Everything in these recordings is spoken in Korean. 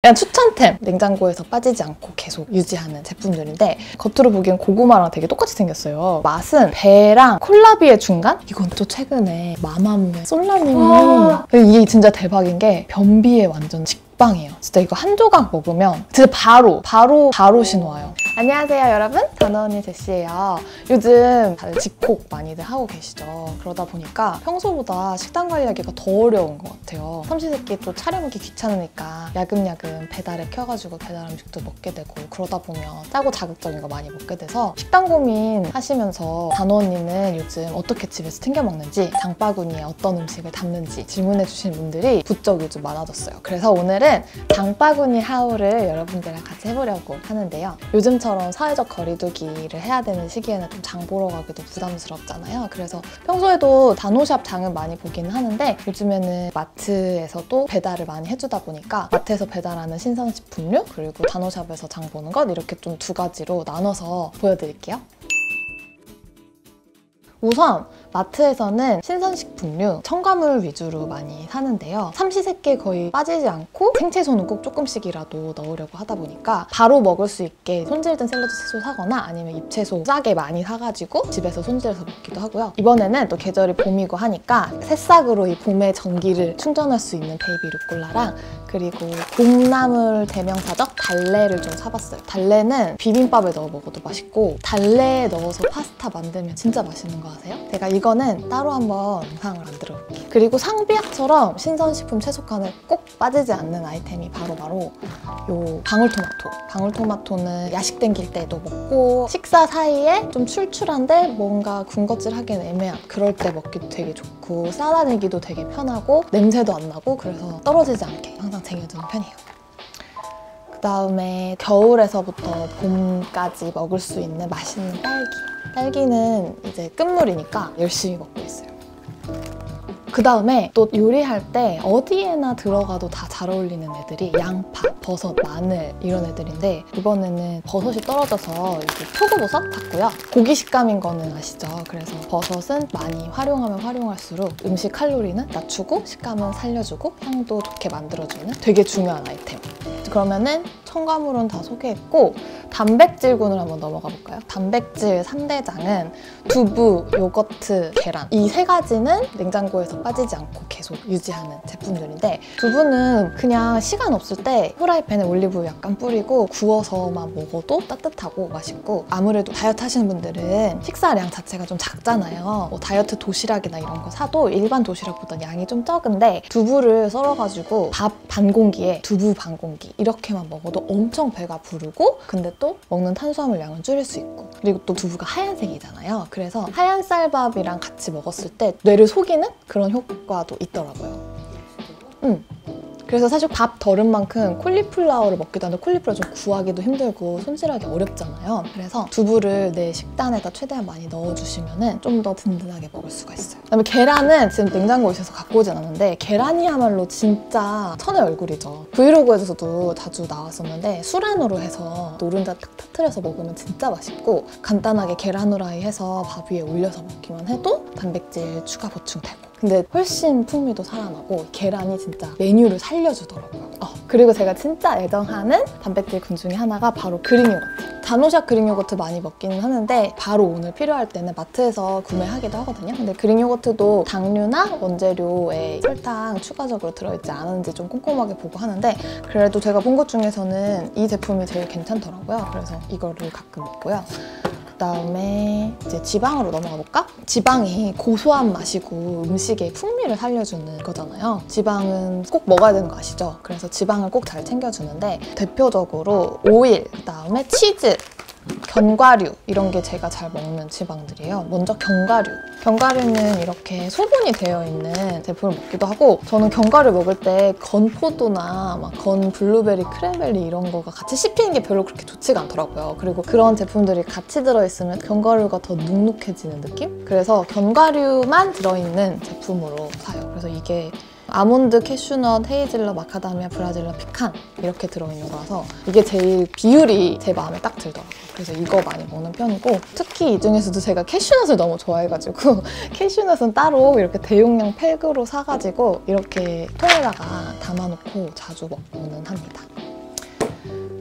그냥 추천템! 냉장고에서 빠지지 않고 계속 유지하는 제품들인데 겉으로 보기엔 고구마랑 되게 똑같이 생겼어요. 맛은 배랑 콜라비의 중간? 이건 또 최근에 마마무의 솔라님이 와. 이게 진짜 대박인 게 변비에 완전 직방이에요. 진짜 이거 한 조각 먹으면 진짜 바로 바로 바로 신호와요. 안녕하세요 여러분 단언니 제시예요. 요즘 다들 집콕 많이들 하고 계시죠. 그러다 보니까 평소보다 식단 관리하기가 더 어려운 것 같아요. 삼시세끼 또 차려먹기 귀찮으니까 야금야금 배달에 켜가지고 배달 음식도 먹게 되고 그러다 보면 짜고 자극적인 거 많이 먹게 돼서 식단 고민 하시면서 단호 언니는 요즘 어떻게 집에서 챙겨 먹는지 장바구니에 어떤 음식을 담는지 질문해 주신 분들이 부쩍 요즘 많아졌어요. 그래서 오늘은 장바구니 하울을 여러분들이랑 같이 해보려고 하는데요. 요즘 처럼 사회적 거리두기를 해야 되는 시기에는 좀 장 보러 가기도 부담스럽잖아요. 그래서 평소에도 단호샵 장은 많이 보기는 하는데 요즘에는 마트에서도 배달을 많이 해주다 보니까 마트에서 배달하는 신선식품류 그리고 단호샵에서 장 보는 것 이렇게 좀 두 가지로 나눠서 보여드릴게요. 우선 마트에서는 신선식품류, 첨가물 위주로 많이 사는데요. 삼시세끼 거의 빠지지 않고 생채소는 꼭 조금씩이라도 넣으려고 하다 보니까 바로 먹을 수 있게 손질된 샐러드 채소 사거나 아니면 잎채소 싸게 많이 사가지고 집에서 손질해서 먹기도 하고요. 이번에는 또 계절이 봄이고 하니까 새싹으로 이 봄의 정기를 충전할 수 있는 baby 루꼴라랑 그리고 봄나물 대명사격 달래를 좀 사봤어요. 달래는 비빔밥에 넣어 먹어도 맛있고 달래에 넣어서 파스타 만들면 진짜 맛있는 거 아세요? 제가 이거는 따로 한번 영상을 만들어 볼게요. 그리고 상비약처럼 신선식품 채소칸에 꼭 빠지지 않는 아이템이 바로바로 요 방울토마토. 방울토마토는 야식 땡길 때도 먹고 식사 사이에 좀 출출한데 뭔가 군것질 하기는 애매한 그럴 때 먹기도 되게 좋고 싸다니기도 되게 편하고 냄새도 안 나고 그래서 떨어지지 않게 항상 챙겨주는 편이에요. 그 다음에 겨울에서부터 봄까지 먹을 수 있는 맛있는 딸기. 딸기는 이제 끝물이니까 열심히 먹고 있어요. 그 다음에 또 요리할 때 어디에나 들어가도 다 잘 어울리는 애들이 양파, 버섯, 마늘 이런 애들인데 이번에는 버섯이 떨어져서 이제 표고버섯 샀고요. 고기 식감인 거는 아시죠? 그래서 버섯은 많이 활용하면 활용할수록 음식 칼로리는 낮추고 식감은 살려주고 향도 좋게 만들어주는 되게 중요한 아이템. 그러면은 첨가물은 다 소개했고 단백질군을 한번 넘어가 볼까요? 단백질 3대장은 두부, 요거트, 계란 이 세 가지는 냉장고에서 빠지지 않고 계속 유지하는 제품들인데 두부는 그냥 시간 없을 때 후라이팬에 올리브유 약간 뿌리고 구워서만 먹어도 따뜻하고 맛있고 아무래도 다이어트 하시는 분들은 식사량 자체가 좀 작잖아요 뭐 다이어트 도시락이나 이런 거 사도 일반 도시락보다 양이 좀 적은데 두부를 썰어가지고 밥 반 공기에 두부 반 공기 이렇게만 먹어도 엄청 배가 부르고 근데 또 먹는 탄수화물 양은 줄일 수 있고. 그리고 또 두부가 하얀색이잖아요. 그래서 하얀 쌀밥이랑 같이 먹었을 때 뇌를 속이는 그런 효과도 있더라고요. 음. 그래서 사실 밥 덜은 만큼 콜리플라워를 먹기도 하는데 콜리플라워 좀 구하기도 힘들고 손질하기 어렵잖아요. 그래서 두부를 내 식단에다 최대한 많이 넣어주시면 좀 더 든든하게 먹을 수가 있어요. 그다음에 계란은 지금 냉장고에 있어서 갖고 오진 않았는데 계란이야말로 진짜 천의 얼굴이죠. 브이로그에서도 자주 나왔었는데 수란으로 해서 노른자 탁 터트려서 먹으면 진짜 맛있고 간단하게 계란 후라이 해서 밥 위에 올려서 먹기만 해도 단백질 추가 보충되고 근데 훨씬 풍미도 살아나고 계란이 진짜 메뉴를 살려주더라고요. 어, 그리고 제가 진짜 애정하는 단백질 군 중에 하나가 바로 Greek yogurt. 다노샵 Greek yogurt 많이 먹기는 하는데 바로 오늘 필요할 때는 마트에서 구매하기도 하거든요. 근데 Greek yogurt도 당류나 원재료에 설탕 추가적으로 들어있지 않은지 좀 꼼꼼하게 보고 하는데 그래도 제가 본 것 중에서는 이 제품이 제일 괜찮더라고요. 그래서 이거를 가끔 먹고요. 그다음에 이제 지방으로 넘어가 볼까? 지방이 고소한 맛이고 음식의 풍미를 살려주는 거잖아요. 지방은 꼭 먹어야 되는 거 아시죠? 그래서 지방을 꼭 잘 챙겨주는데 대표적으로 오일, 그다음에 치즈, 견과류 이런 게 제가 잘 먹는 지방들이에요. 먼저 견과류. 견과류는 이렇게 소분이 되어 있는 제품을 먹기도 하고 저는 견과류 먹을 때 건포도나 막 건 블루베리, 크랜베리 이런 거가 같이 씹히는 게 별로 그렇게 좋지가 않더라고요. 그리고 그런 제품들이 같이 들어있으면 견과류가 더 눅눅해지는 느낌? 그래서 견과류만 들어있는 제품으로 사요. 그래서 이게 아몬드, 캐슈넛, 헤이즐넛, 마카다미아, 브라질넛, 피칸 이렇게 들어있는 거라서 이게 제일 비율이 제 마음에 딱 들더라고요. 그래서 이거 많이 먹는 편이고 특히 이 중에서도 제가 캐슈넛을 너무 좋아해가지고 캐슈넛은 따로 이렇게 대용량 팩으로 사가지고 이렇게 통에다가 담아놓고 자주 먹고는 합니다.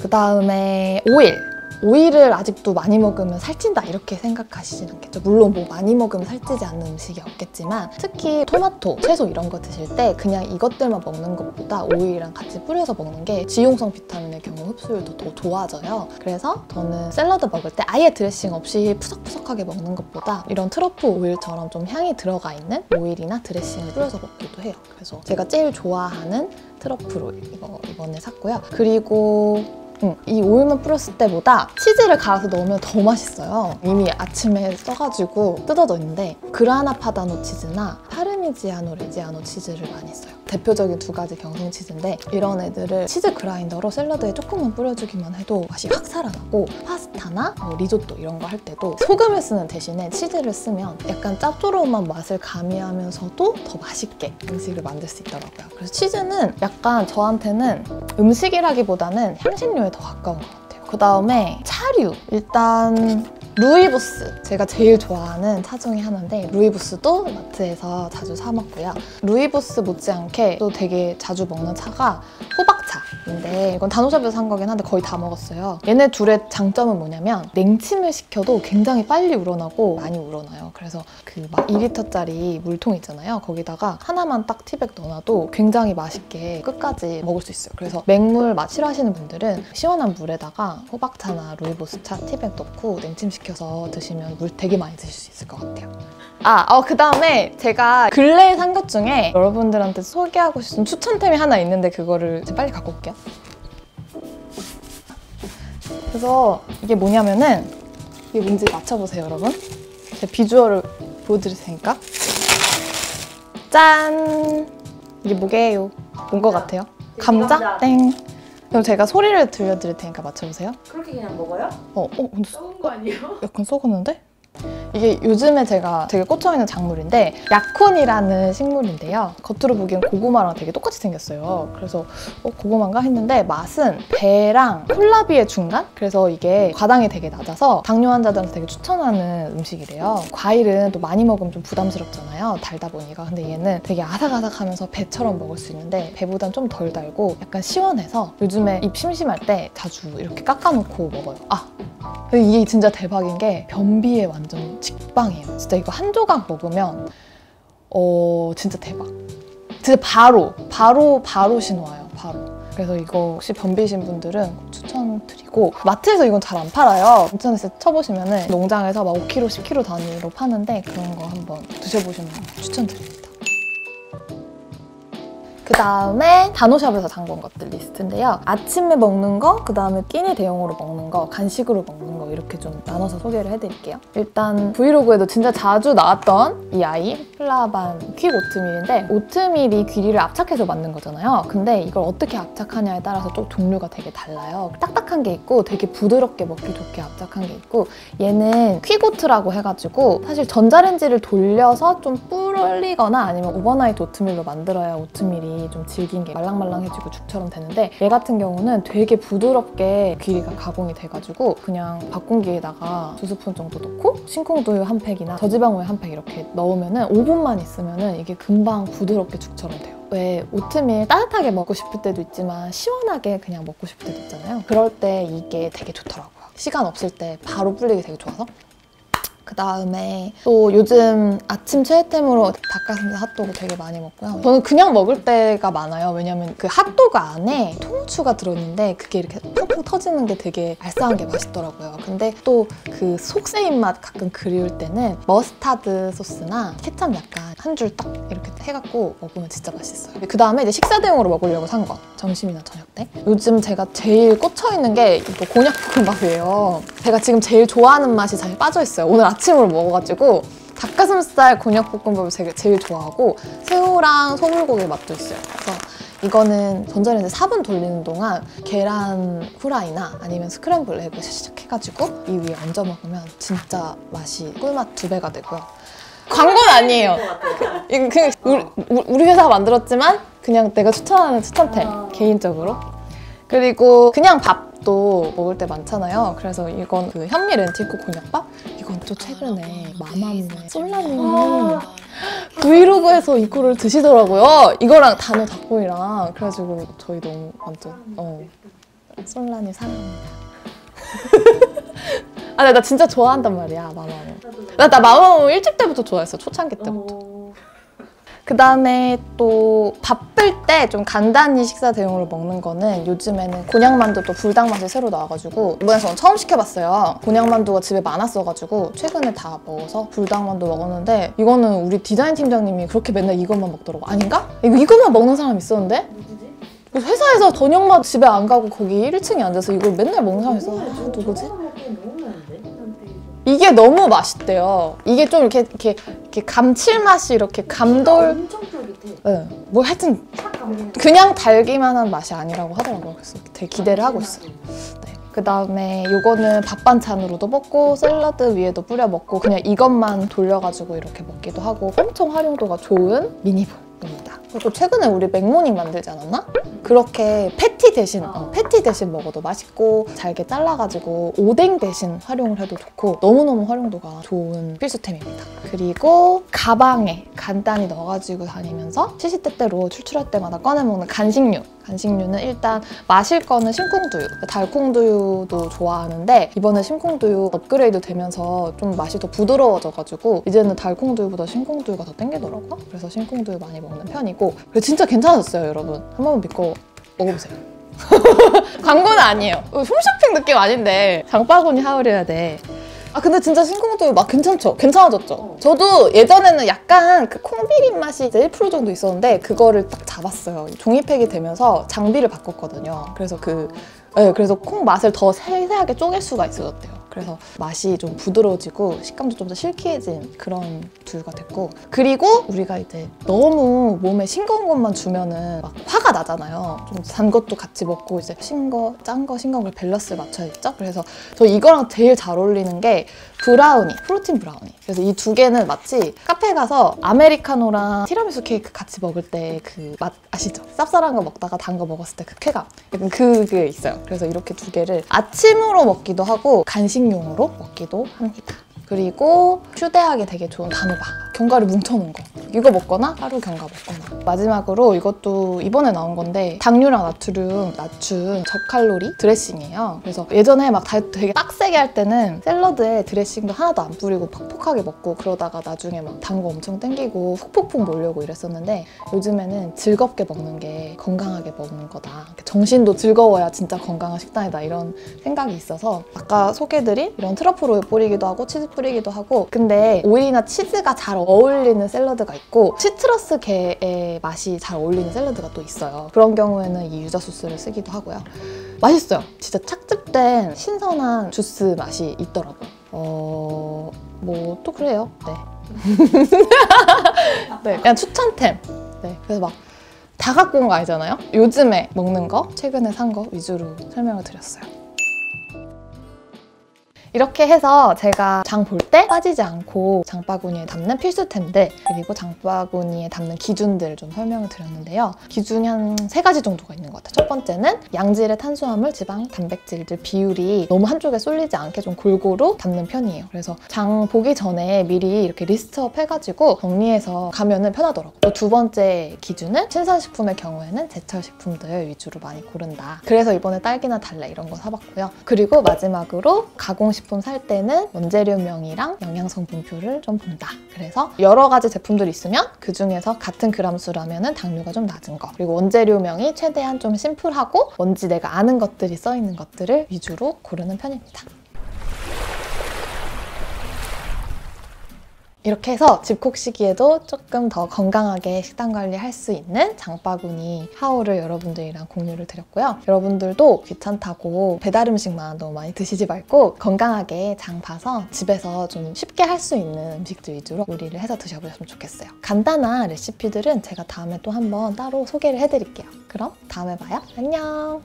그 다음에 오일. 오일을 아직도 많이 먹으면 살찐다 이렇게 생각하시진 않겠죠. 물론 뭐 많이 먹으면 살찌지 않는 음식이 없겠지만 특히 토마토, 채소 이런 거 드실 때 그냥 이것들만 먹는 것보다 오일이랑 같이 뿌려서 먹는 게 지용성 비타민의 경우 흡수율도 더 좋아져요. 그래서 저는 샐러드 먹을 때 아예 드레싱 없이 푸석푸석하게 먹는 것보다 이런 트러플 오일처럼 좀 향이 들어가 있는 오일이나 드레싱을 뿌려서 먹기도 해요. 그래서 제가 제일 좋아하는 트러플 오일 이거 이번에 샀고요. 그리고 음, 이 오일만 뿌렸을 때보다 치즈를 갈아서 넣으면 더 맛있어요. 이미 아침에 써가지고 뜯어져 있는데 그라나 파다노 치즈나 파르미지아노 레지아노 치즈를 많이 써요. 대표적인 두 가지 경성 치즈인데 이런 애들을 치즈 그라인더로 샐러드에 조금만 뿌려주기만 해도 맛이 확 살아나고 파스타나 뭐 리조또 이런 거 할 때도 소금을 쓰는 대신에 치즈를 쓰면 약간 짭조름한 맛을 가미하면서도 더 맛있게 음식을 만들 수 있더라고요. 그래서 치즈는 약간 저한테는 음식이라기보다는 향신료에 더 가까운 것 같아요. 그 다음에 차류. 일단 루이보스. 제가 제일 좋아하는 차 중에 하나인데 루이보스도 마트에서 자주 사 먹고요. 루이보스 못지않게 또 되게 자주 먹는 차가 호박 차인데 이건 단호샵에서 산 거긴 한데 거의 다 먹었어요. 얘네 둘의 장점은 뭐냐면 냉침을 시켜도 굉장히 빨리 우러나고 많이 우러나요. 그래서 그 막 2리터짜리 물통 있잖아요. 거기다가 하나만 딱 티백 넣어놔도 굉장히 맛있게 끝까지 먹을 수 있어요. 그래서 맹물 맛 싫어하시는 분들은 시원한 물에다가 호박차나 루이보스차 티백 넣고 냉침시켜서 드시면 물 되게 많이 드실 수 있을 것 같아요. 아, 어, 그 다음에 제가 근래에 산 것 중에 여러분들한테 소개하고 싶은 추천템이 하나 있는데 그거를 빨리 갖고 올게요. 그래서 이게 뭐냐면은 이게 뭔지 맞춰보세요, 여러분. 제 비주얼을 보여드릴 테니까. 짠! 이게 뭐게요? 뭔 것 같아요? 감자? 감자. 땡. 그럼 제가 소리를 들려드릴 테니까 맞춰보세요. 그렇게 그냥 먹어요? 어, 어, 근데 썩은 거 아니에요? 약간 썩었는데? 이게 요즘에 제가 되게 꽂혀있는 작물인데 야콘이라는 식물인데요. 겉으로 보기엔 고구마랑 되게 똑같이 생겼어요. 그래서 어, 고구마인가 했는데 맛은 배랑 콜라비의 중간? 그래서 이게 과당이 되게 낮아서 당뇨 환자들한테 되게 추천하는 음식이래요. 과일은 또 많이 먹으면 좀 부담스럽잖아요. 달다 보니까. 근데 얘는 되게 아삭아삭하면서 배처럼 먹을 수 있는데 배보단 좀 덜 달고 약간 시원해서 요즘에 입 심심할 때 자주 이렇게 깎아놓고 먹어요. 아! 이게 진짜 대박인 게 변비에 완전 직방이에요. 진짜 이거 한 조각 먹으면 어 진짜 대박. 진짜 바로 바로 바로 신호 와요. 바로. 그래서 이거 혹시 변비이신 분들은 꼭 추천드리고 마트에서 이건 잘 안 팔아요. 인터넷에 쳐보시면은 농장에서 막 5kg, 10kg 단위로 파는데 그런 거 한번 드셔보시면 추천드립니다. 그 다음에 다노샵에서 장본 것들 리스트인데요. 아침에 먹는 거, 그 다음에 끼니 대용으로 먹는 거, 간식으로 먹는 거 이렇게 좀 나눠서 소개를 해드릴게요. 일단 브이로그에도 진짜 자주 나왔던 이 아이 플라하반 quick 오트밀인데 오트밀이 귀리를 압착해서 만든 거잖아요. 근데 이걸 어떻게 압착하냐에 따라서 좀 종류가 되게 달라요. 딱딱한 게 있고 되게 부드럽게 먹기 좋게 압착한 게 있고 얘는 quick oat라고 해가지고 사실 전자레인지를 돌려서 좀 불리거나 아니면 overnight 오트밀로 만들어야 오트밀이 좀 질긴 게 말랑말랑해지고 죽처럼 되는데 얘 같은 경우는 되게 부드럽게 귀리가 가공이 돼가지고 그냥 밥공기에다가 두 스푼 정도 넣고 싱콩두유 한 팩이나 저지방 우유 한 팩 이렇게 넣으면은 5분만 있으면은 이게 금방 부드럽게 죽처럼 돼요. 왜 오트밀 따뜻하게 먹고 싶을 때도 있지만 시원하게 그냥 먹고 싶을 때도 있잖아요. 그럴 때 이게 되게 좋더라고요. 시간 없을 때 바로 불리기 되게 좋아서. 그 다음에 또 요즘 아침 최애템으로 닭가슴살 핫도그 되게 많이 먹고요. 저는 그냥 먹을 때가 많아요. 왜냐면 그 핫도그 안에 통후추가 들어있는데 그게 이렇게 펑펑 터지는 게 되게 알싸한 게 맛있더라고요. 근데 또 그 속세인 맛 가끔 그리울 때는 머스타드 소스나 케첩 약간 한 줄 딱 이렇게 해갖고 먹으면 진짜 맛있어요. 그 다음에 이제 식사 대용으로 먹으려고 산 거. 점심이나 저녁 때. 요즘 제가 제일 꽂혀있는 게 이거 곤약 볶음밥이에요. 제가 지금 제일 좋아하는 맛이 잘 빠져있어요. 오늘 아침 으로 먹어가지고 닭가슴살 곤약볶음밥을 제가 제일 좋아하고 새우랑 소불고기 맛도 있어요. 그래서 이거는 전자레인지 4분 돌리는 동안 계란 후라이나 아니면 스크램블 에그 시작해가지고 이 위에 얹어 먹으면 진짜 맛이 꿀맛 두 배가 되고요. 광고는 아니에요. 이거 그냥 우리, 우리 회사가 만들었지만 그냥 내가 추천하는 추천템 아. 개인적으로. 그리고 그냥 밥도 먹을 때 많잖아요. 그래서 이건 그 현미 렌티코 곤약밥? 이건 또 최근에 마마무의 솔라님이 브이로그에서 이거를 드시더라고요. 이거랑 단어 닭고기랑 그래가지고 저희 너무 완전 어 솔라님 사랑합니다. 아, 나, 나 진짜 좋아한단 말이야, 마마무. 나, 나 마마무 일집 때부터 좋아했어, 초창기 때부터. 어, 그 다음에 또 바쁠 때 좀 간단히 식사 대용으로 먹는 거는 요즘에는 곤약만두 또 불닭 맛이 새로 나와가지고 이번에 저는 처음 시켜봤어요. 곤약만두가 집에 많았어가지고 최근에 다 먹어서 불닭만두 먹었는데 이거는 우리 디자인 팀장님이 그렇게 맨날 이것만 먹더라고. 아닌가? 이거 이것만 먹는 사람 있었는데? 회사에서 저녁마다 집에 안 가고 거기 1층에 앉아서 이걸 맨날 먹는 사람이 있어. 아, 누구지? 이게 너무 맛있대요. 이게 좀 이렇게 이렇게, 이렇게 감칠맛이 이렇게 감돌. 엄청 쫄깃해. 네. 뭐 하여튼. 그냥 달기만 한 맛이 아니라고 하더라고요. 그래서 되게 기대를 하고 있어요. 네. 그 다음에 이거는 밥 반찬으로도 먹고 샐러드 위에도 뿌려 먹고 그냥 이것만 돌려가지고 이렇게 먹기도 하고 엄청 활용도가 좋은 미니볼 입니다. 그리고 최근에 우리 맥모닝 만들지 않았나? 그렇게 패티 대신 어, 패티 대신 먹어도 맛있고 잘게 잘라가지고 오뎅 대신 활용을 해도 좋고 너무너무 활용도가 좋은 필수템입니다. 그리고 가방에 간단히 넣어가지고 다니면서 시시때때로 출출할 때마다 꺼내 먹는 간식류. 간식류는 일단 마실 거는 심쿵두유, 달콩두유도 좋아하는데 이번에 심쿵두유 업그레이드 되면서 좀 맛이 더 부드러워져가지고 이제는 달콩두유보다 심쿵두유가 더 땡기더라고요. 그래서 심쿵두유 많이 먹는 편이고 진짜 괜찮았어요, 여러분. 한 번만 믿고 먹어보세요. 광고는 아니에요. 어, 홈쇼핑 느낌 아닌데 장바구니 haul해야 돼. 아 근데 진짜 싱콩두유 맛 괜찮죠? 괜찮아졌죠? 어. 저도 예전에는 약간 그 콩비린 맛이 이제 1% 정도 있었는데 그거를 딱 잡았어요. 종이팩이 되면서 장비를 바꿨거든요. 그래서 그 네, 그래서 콩 맛을 더 세세하게 쪼갤 수가 있어졌대요. 그래서 맛이 좀 부드러워지고 식감도 좀 더 silky해진 그런 두유가 됐고 그리고 우리가 이제 너무 몸에 싱거운 것만 주면은 막 화가 나잖아요. 좀 단 것도 같이 먹고 이제 싱거, 짠 거, 싱거운 걸 밸런스를 맞춰야겠죠? 그래서 저 이거랑 제일 잘 어울리는 게 브라우니, 프로틴 브라우니. 그래서 이 두 개는 마치 카페 가서 아메리카노랑 티라미수 케이크 같이 먹을 때 그 맛 아시죠? 쌉쌀한 거 먹다가 단 거 먹었을 때 그 쾌감. 약간 그게 있어요. 그래서 이렇게 두 개를 아침으로 먹기도 하고 간식 용으로 먹기도 합니다. 그리고 휴대하기 되게 좋은 단호박. 견과류 뭉쳐놓은 거. 이거 먹거나 하루 견과 먹거나. 마지막으로 이것도 이번에 나온 건데 당류랑 나트륨 낮춘 저칼로리 드레싱이에요. 그래서 예전에 막 다이어트 되게 빡세게 할 때는 샐러드에 드레싱도 하나도 안 뿌리고 퍽퍽하게 먹고 그러다가 나중에 막 단 거 엄청 땡기고 후폭풍 몰려오고 이랬었는데 요즘에는 즐겁게 먹는 게 건강하게 먹는 거다. 정신도 즐거워야 진짜 건강한 식단이다 이런 생각이 있어서 아까 소개해드린 이런 트러플 오일 뿌리기도 하고 치즈 뿌리기도 하고 근데 오일이나 치즈가 잘 어울리는 샐러드가 있고 시트러스 계의 맛이 잘 어울리는 샐러드가 또 있어요. 그런 경우에는 이 유자 소스를 쓰기도 하고요. 맛있어요. 진짜 착즙된 신선한 주스 맛이 있더라고요. 어... 뭐 또 그래요. 네. 네, 그냥 추천템. 네, 그래서 막 다 갖고 온 거 아니잖아요? 요즘에 먹는 거, 최근에 산 거 위주로 설명을 드렸어요. 이렇게 해서 제가 장 볼 때 빠지지 않고 장바구니에 담는 필수템들 그리고 장바구니에 담는 기준들을 좀 설명을 드렸는데요. 기준이 한 세 가지 정도가 있는 것 같아요. 첫 번째는 양질의 탄수화물, 지방, 단백질들 비율이 너무 한쪽에 쏠리지 않게 좀 골고루 담는 편이에요. 그래서 장 보기 전에 미리 이렇게 list up 해가지고 정리해서 가면은 편하더라고요. 또 두 번째 기준은 신선식품의 경우에는 제철 식품들 위주로 많이 고른다. 그래서 이번에 딸기나 달래 이런 거 사봤고요. 그리고 마지막으로 가공식 품 살 때는 원재료명이랑 영양성분표를 좀 본다. 그래서 여러 가지 제품들이 있으면 그 중에서 같은 그람수라면 당류가 좀 낮은 거. 그리고 원재료명이 최대한 좀 심플하고 뭔지 내가 아는 것들이 써 있는 것들을 위주로 고르는 편입니다. 이렇게 해서 집콕 시기에도 조금 더 건강하게 식단 관리할 수 있는 장바구니 하울을 여러분들이랑 공유를 드렸고요. 여러분들도 귀찮다고 배달 음식만 너무 많이 드시지 말고 건강하게 장 봐서 집에서 좀 쉽게 할 수 있는 음식들 위주로 요리를 해서 드셔보셨으면 좋겠어요. 간단한 레시피들은 제가 다음에 또 한번 따로 소개를 해드릴게요. 그럼 다음에 봐요. 안녕.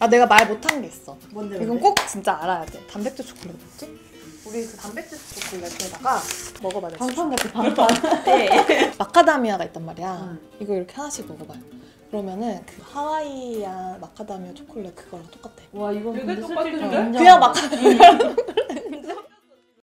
아 내가 말 못한 게 있어. 뭔데? 이건 꼭 진짜 알아야 돼. 단백질 초콜릿 뭐지? 우리 그 단백질 초콜릿에다가 먹어봐야 돼. 방판 같아 방판. 네. 마카다미아가 있단 말이야. 응. 이거 이렇게 하나씩 먹어봐요. 그러면은 그 하와이안 마카다미아 초콜릿 그거랑 똑같아. 와 이건 되게 똑같은데? 그냥 마카다미아